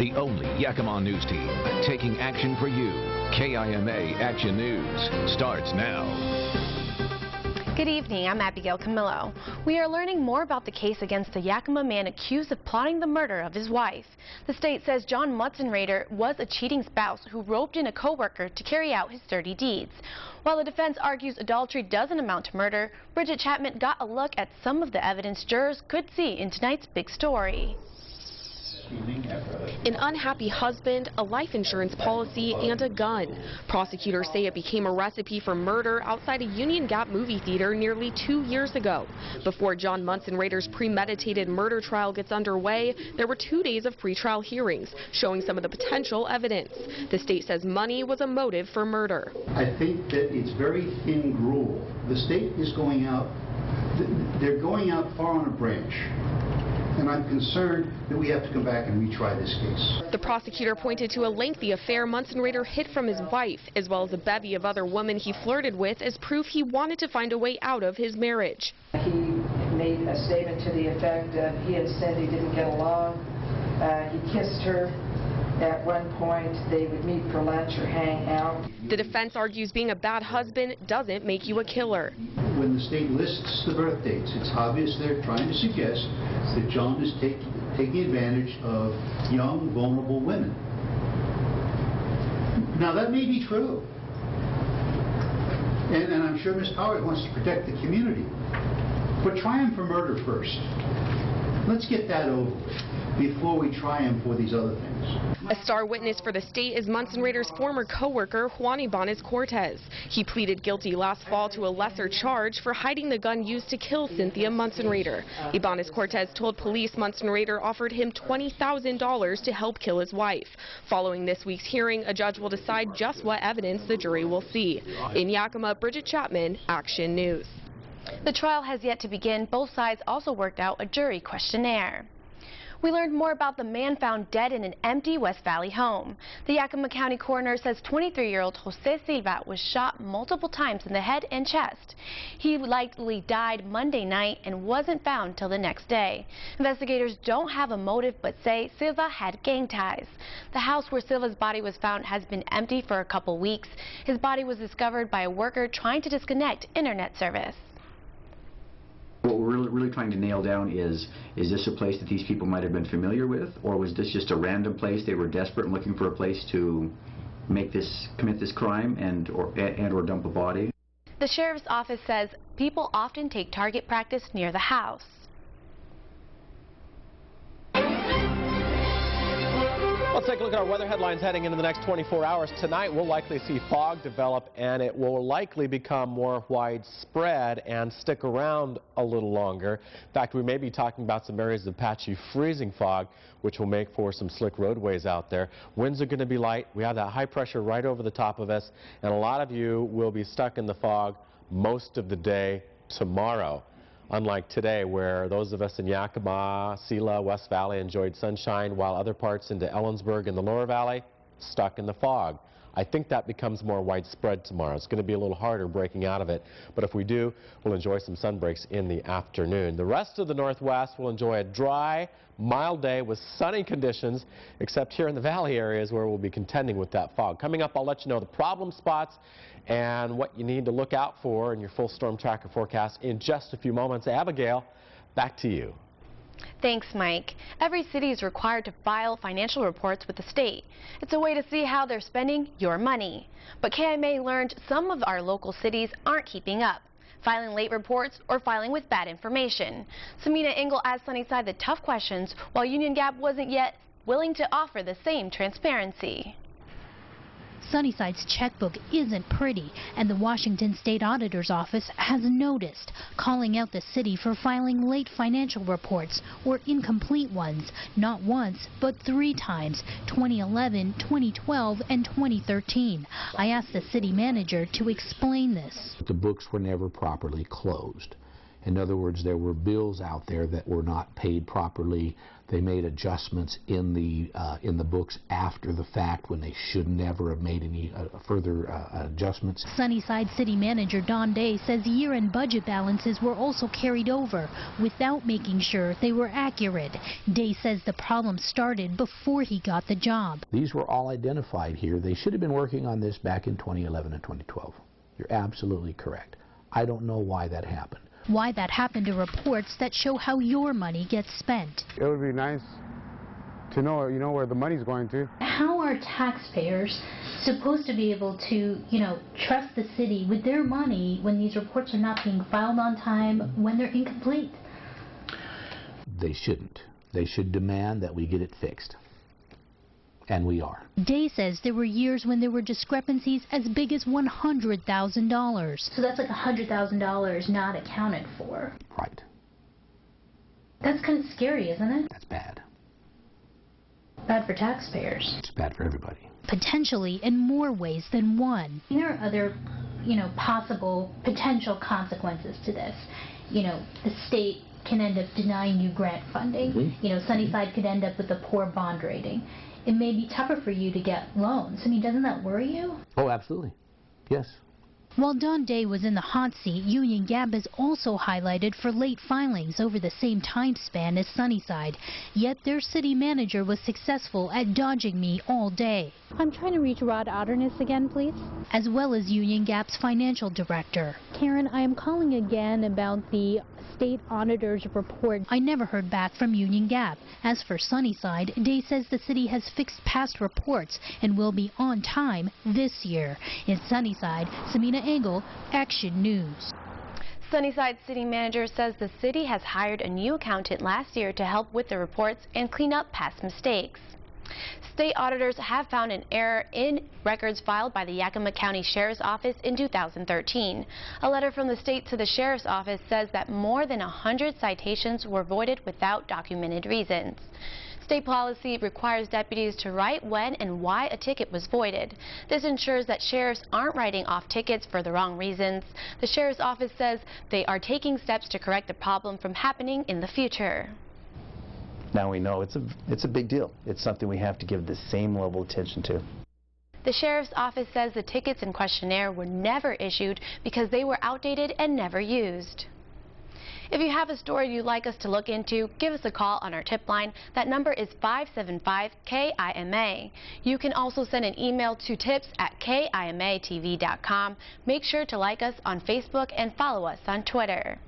The only Yakima news team taking action for you. KIMA Action News starts now. Good evening, I'm Abigail Camilo. We are learning more about the case against the Yakima man accused of plotting the murder of his wife. The state says John Mutzenrader was a cheating spouse who roped in a coworker to carry out his dirty deeds. While the defense argues adultery doesn't amount to murder, Bridget Chapman got a look at some of the evidence jurors could see in tonight's big story. An unhappy husband, a life insurance policy, and a gun. Prosecutors say it became a recipe for murder outside a Union Gap movie theater nearly two years ago. Before John Mutzenrader's premeditated murder trial gets underway, there were two days of pretrial hearings showing some of the potential evidence. The state says money was a motive for murder. I think that it's very thin gruel. The state is going out, they're going out far on a branch and I'm concerned that we have to come back and retry this case. The prosecutor pointed to a lengthy affair Mutzenrader hid from his wife, as well as a bevy of other women he flirted with as proof he wanted to find a way out of his marriage. He made a statement to the effect that he and Cindy didn't get along. Uh, he kissed her at one point, they would meet for lunch or hang out. The defense argues being a bad husband doesn't make you a killer. When the state lists the birth dates, it's obvious they're trying to suggest that John is take, taking advantage of young, vulnerable women. Now, that may be true. And, and I'm sure Ms. Powers wants to protect the community. But try him for murder first. Let's get that over with before we try him for these other things. A star witness for the state is Mutzenrader's former co-worker, Juan Ibanez Cortez. He pleaded guilty last fall to a lesser charge for hiding the gun used to kill Cynthia Mutzenrader. Ibanez Cortez told police Mutzenrader offered him $20,000 to help kill his wife. Following this week's hearing, a judge will decide just what evidence the jury will see. In Yakima, Bridget Chapman, Action News. The trial has yet to begin. Both sides also worked out a jury questionnaire. We learned more about the man found dead in an empty West Valley home. The Yakima County coroner says 23-year-old Jose Silva was shot multiple times in the head and chest. He likely died Monday night and wasn't found till the next day. Investigators don't have a motive but say Silva had gang ties. The house where Silva's body was found has been empty for a couple weeks. His body was discovered by a worker trying to disconnect internet service. What we're really, really trying to nail down is, is this a place that these people might have been familiar with, or was this just a random place they were desperate and looking for a place to make this, commit this crime and or, and or dump a body? The sheriff's office says people often take target practice near the house. Let's take a look at our weather headlines heading into the next 24 hours. Tonight, we'll likely see fog develop, and it will likely become more widespread and stick around a little longer. In fact, we may be talking about some areas of patchy freezing fog, which will make for some slick roadways out there. Winds are going to be light. We have that high pressure right over the top of us, and a lot of you will be stuck in the fog most of the day tomorrow unlike today where those of us in Yakima, Selah, West Valley enjoyed sunshine while other parts into Ellensburg and the lower valley stuck in the fog. I think that becomes more widespread tomorrow. It's going to be a little harder breaking out of it, but if we do, we'll enjoy some sun breaks in the afternoon. The rest of the Northwest will enjoy a dry, mild day with sunny conditions, except here in the valley areas where we'll be contending with that fog. Coming up, I'll let you know the problem spots and what you need to look out for in your full storm tracker forecast in just a few moments. Abigail, back to you. Thanks, Mike. Every city is required to file financial reports with the state. It's a way to see how they're spending your money. But KIMA learned some of our local cities aren't keeping up, filing late reports or filing with bad information. Samina Engel asked Sunnyside the tough questions, while Union Gap wasn't yet willing to offer the same transparency. Sunnyside's checkbook isn't pretty, and the Washington State Auditor's Office has noticed, calling out the city for filing late financial reports or incomplete ones, not once, but three times, 2011, 2012, and 2013. I asked the city manager to explain this. The books were never properly closed. In other words, there were bills out there that were not paid properly. They made adjustments in the uh, in the books after the fact when they should never have made any uh, further uh, adjustments. Sunnyside City Manager Don Day says year-end budget balances were also carried over without making sure they were accurate. Day says the problem started before he got the job. These were all identified here. They should have been working on this back in 2011 and 2012. You're absolutely correct. I don't know why that happened. Why that happened to reports that show how your money gets spent. It would be nice to know, you know, where the money's going to. How are taxpayers supposed to be able to, you know, trust the city with their money when these reports are not being filed on time, when they're incomplete? They shouldn't. They should demand that we get it fixed. And we are. Day says there were years when there were discrepancies as big as $100,000. So that's like $100,000 not accounted for. Right. That's kind of scary, isn't it? That's bad. Bad for taxpayers. It's bad for everybody. Potentially in more ways than one. There are other, you know, possible potential consequences to this. You know, the state can end up denying you grant funding. Mm-hmm. You know, Sunnyside could end up with a poor bond rating it may be tougher for you to get loans. I mean, doesn't that worry you? Oh, absolutely. Yes. While Don Day was in the hot seat, Union Gap is also highlighted for late filings over the same time span as Sunnyside. Yet their city manager was successful at dodging me all day. I'm trying to reach Rod Otterness again, please. As well as Union Gap's financial director. Karen, I am calling again about the state auditor's report. I never heard back from Union Gap. As for Sunnyside, Day says the city has fixed past reports and will be on time this year. In Sunnyside, Samina Engel, Action News. Sunnyside City Manager says the city has hired a new accountant last year to help with the reports and clean up past mistakes. State auditors have found an error in records filed by the Yakima County Sheriff's Office in 2013. A letter from the state to the Sheriff's Office says that more than 100 citations were voided without documented reasons. State policy requires deputies to write when and why a ticket was voided. This ensures that sheriffs aren't writing off tickets for the wrong reasons. The Sheriff's Office says they are taking steps to correct the problem from happening in the future now we know it's a, it's a big deal. It's something we have to give the same level of attention to. The Sheriff's Office says the tickets and questionnaire were never issued because they were outdated and never used. If you have a story you'd like us to look into, give us a call on our tip line. That number is 575-KIMA. You can also send an email to tips at KIMATV.com. Make sure to like us on Facebook and follow us on Twitter.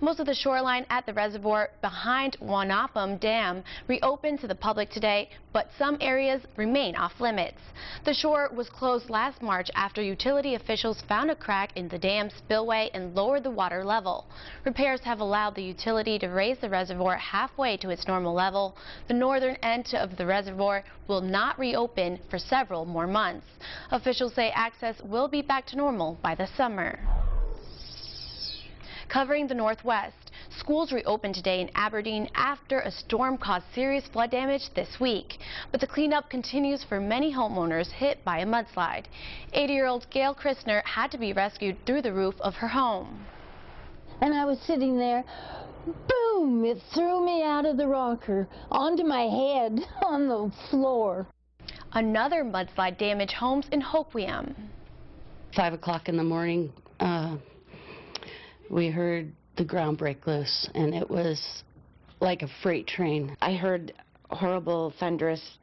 Most of the shoreline at the reservoir behind Wanapum Dam reopened to the public today, but some areas remain off limits. The shore was closed last March after utility officials found a crack in the dam spillway and lowered the water level. Repairs have allowed the utility to raise the reservoir halfway to its normal level. The northern end of the reservoir will not reopen for several more months. Officials say access will be back to normal by the summer covering the Northwest. Schools reopened today in Aberdeen after a storm caused serious flood damage this week. But the cleanup continues for many homeowners hit by a mudslide. 80-year-old Gail Christner had to be rescued through the roof of her home. And I was sitting there, boom, it threw me out of the rocker onto my head on the floor. Another mudslide damaged homes in Hoquiam. 5 o'clock in the morning, uh, we heard the ground break loose, and it was like a freight train. I heard horrible thunderous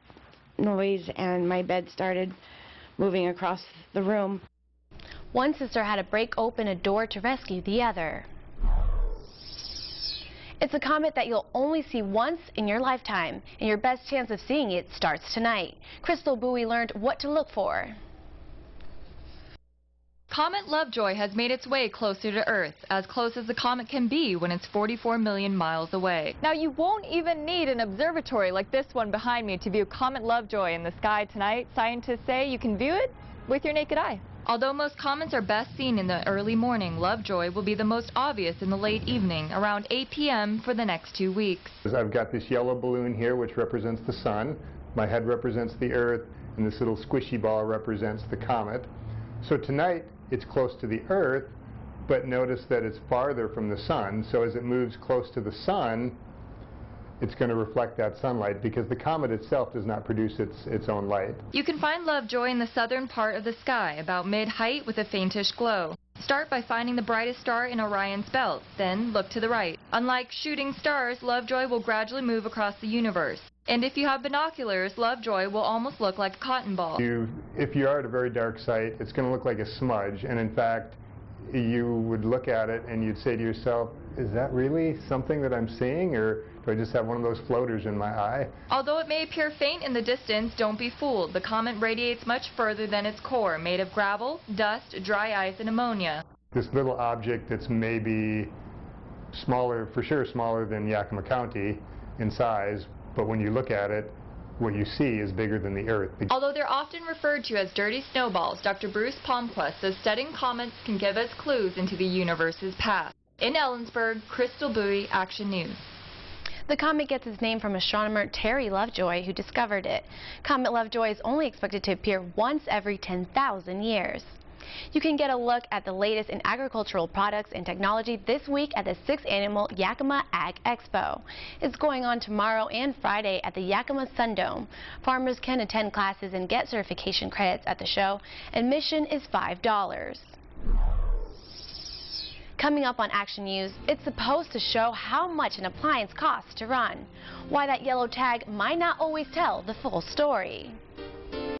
noise, and my bed started moving across the room. One sister had to break open a door to rescue the other. It's a comet that you'll only see once in your lifetime, and your best chance of seeing it starts tonight. Crystal Bowie learned what to look for. Comet Lovejoy has made its way closer to Earth, as close as the comet can be when it's 44 million miles away. Now, you won't even need an observatory like this one behind me to view Comet Lovejoy in the sky tonight. Scientists say you can view it with your naked eye. Although most comets are best seen in the early morning, Lovejoy will be the most obvious in the late evening, around 8 p.m. for the next two weeks. I've got this yellow balloon here, which represents the sun. My head represents the Earth, and this little squishy ball represents the comet. So tonight, it's close to the Earth, but notice that it's farther from the sun, so as it moves close to the sun, it's going to reflect that sunlight because the comet itself does not produce its, its own light. You can find Lovejoy in the southern part of the sky, about mid-height with a faintish glow. Start by finding the brightest star in Orion's belt, then look to the right. Unlike shooting stars, Lovejoy will gradually move across the universe. And if you have binoculars, Lovejoy will almost look like a cotton ball. You, if you are at a very dark site, it's going to look like a smudge, and in fact, you would look at it and you'd say to yourself, is that really something that I'm seeing, or do I just have one of those floaters in my eye? Although it may appear faint in the distance, don't be fooled. The comet radiates much further than its core, made of gravel, dust, dry ice, and ammonia. This little object that's maybe smaller, for sure smaller than Yakima County in size, but when you look at it, what you see is bigger than the Earth. Although they're often referred to as dirty snowballs, Dr. Bruce Palmquist says studying comets can give us clues into the universe's past. In Ellensburg, Crystal Buoy, Action News. The comet gets its name from astronomer Terry Lovejoy, who discovered it. Comet Lovejoy is only expected to appear once every 10,000 years. You can get a look at the latest in agricultural products and technology this week at the 6th Annual Yakima Ag Expo. It's going on tomorrow and Friday at the Yakima Sundome. Farmers can attend classes and get certification credits at the show. Admission is $5. Coming up on Action News, it's supposed to show how much an appliance costs to run. Why that yellow tag might not always tell the full story.